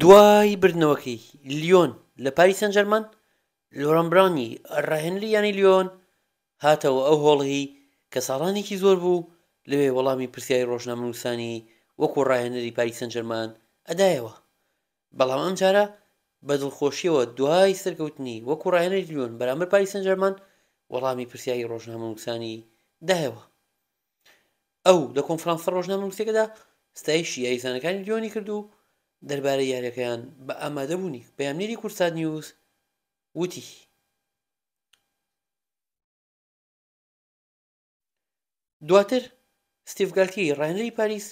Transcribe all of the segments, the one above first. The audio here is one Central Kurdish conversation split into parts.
دوای بردنەوەکەی لیۆن لە پاری سەنجەرمان لۆرەمبرانی ڕاهێنری یانی لیۆن هاتەوە ئەو هۆڵی کە ساڵانێکی زۆر بوو لەوێ وەڵامی پرسیاری ڕۆژنامەنووسانی وەکو ڕاهێنری پاری سەنجەرمان ئەدایەوە بەڵام ئەم جارە بە دڵخۆشیەوە دوای سەرکەوتنی وەکو ڕاهێنری لیۆن بەرامبەر پاری سەنجەرمان وەڵامی پرسیاری ڕۆژنامەنووسانی دایەوە ئەو لە کۆنفرانسە ڕۆژنامەنووسیەکەدا ستایشی یاریزانەکانی لیۆنی کرد و دەربارەی یاریەکەیان بە ئامادەبوونی پەیامنێری کورسات نیوز وتی دواتر ستیفگالتی ڕایانەری پاریس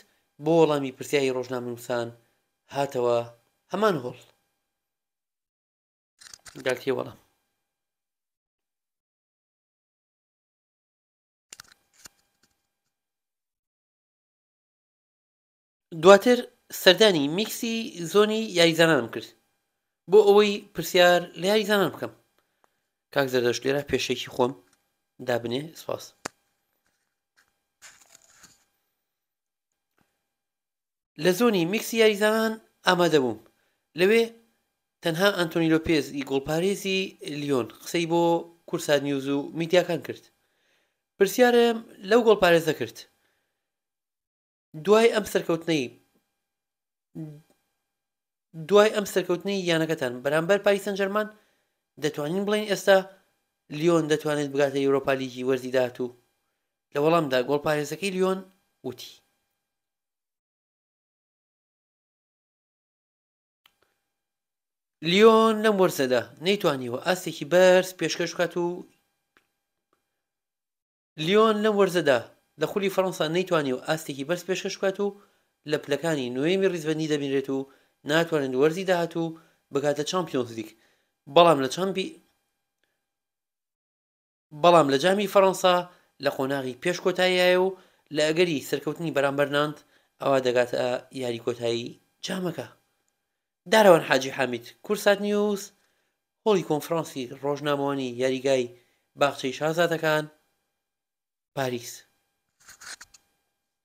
بۆ وەڵامی پرسیاری ڕۆژنامەنووسان هاتەوە هەمان هۆڵ گالتی وەڵام دواتر سەردانی میکسی زۆنی یاریزانانم کرد بۆ ئەوەی پرسیار لە یاریزانان بکەم کاک زەردەش لێرە پێشێکی خۆم دابنێ سپاس لە زۆنی میکسی یاریزانان ئامادەبووم، لەوێ تەنها ئەنتۆنی لۆپێز ی گۆڵپارێزی لیۆن قسەی بۆ کورسات نیوز و میدیاکان کرد پرسیارم لەو گۆڵپارێزە کرد دوای ئەم سەرکەوتنەی دوای ئەم سەرکەوتنی یانەکەتان بەرامبەر پاریسەن جەرمان دەتوانین بڵین ئێستا لیۆن دەتوانێت بگاتە یورۆپالیگی وەرزی داهاتوو لە وەڵامدا گۆڵپارێزەکەی لیۆن وتی لیۆن لەم وەرزەدا نەیتوانیوە ئاستێکی بەرز پێشکەش بکات و لیۆن لەم وەرزەدا لە خولی فەڕەنسا نەیتوانیوە ئاستێکی بەرز پێشکەش بکات و لە پلەکانی نوێمی ڕیزبەندی دەبینرێت و ناتوانێت وەرزی داهات و بگاتە چمپیۆنزلیک بەڵام لە چمپی بەڵام لە جامی فەرەنسا لە قۆناغی پێش کۆتاییایە و لە ئەگەری سەرکەوتنی بەرامبەر نانت ئەوا دەگاتە یاری کۆتایی جامەکە. دارەوان حاجی حامید کورسات نیوز هۆڵی کۆنفرانسی ڕۆژنامەوانی یاریگای باخچەی شازادەکان پاریس.